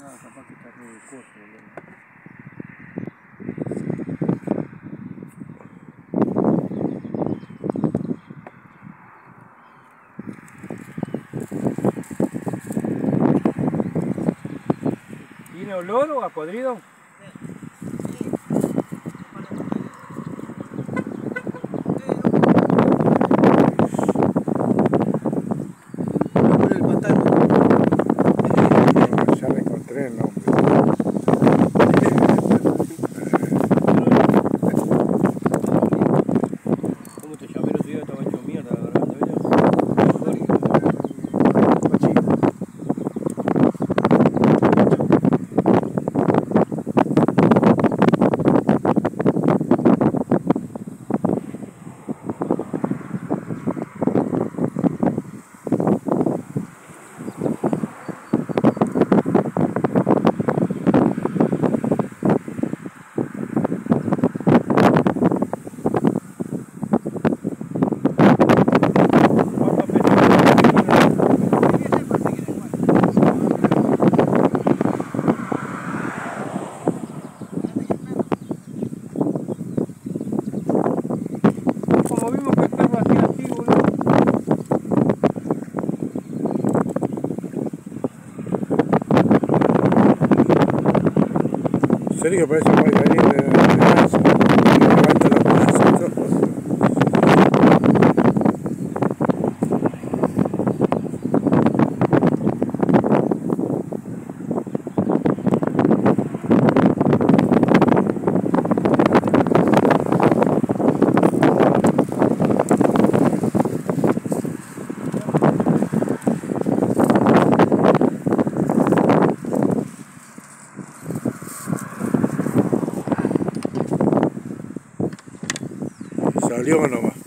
Ah, capaz que está muy corto, boludo. ¿Tiene olor o ha? Sering, coba. Tali 吧